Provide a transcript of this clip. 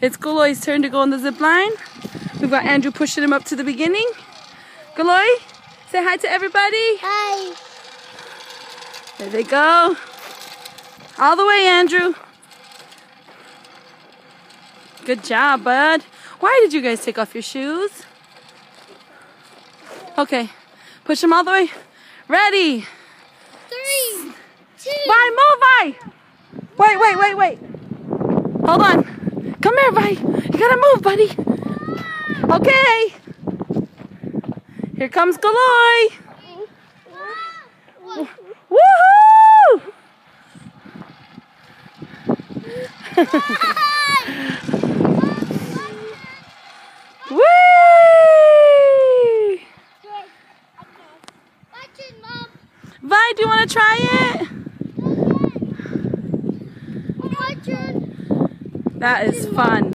It's Koloi's turn to go on the zip line. We've got Andrew pushing him up to the beginning. Koloi, say hi to everybody. Hi. There they go. All the way, Andrew. Good job, bud. Why did you guys take off your shoes? Okay, push them all the way. Ready. Three, two. Vi, move, Vi. Wait, wait, wait, wait. Hold on. Come here, Vi. You gotta move, buddy. Okay. Here comes Koloi. Woohoo! Whee! Vi, do you want to try it? That is fun.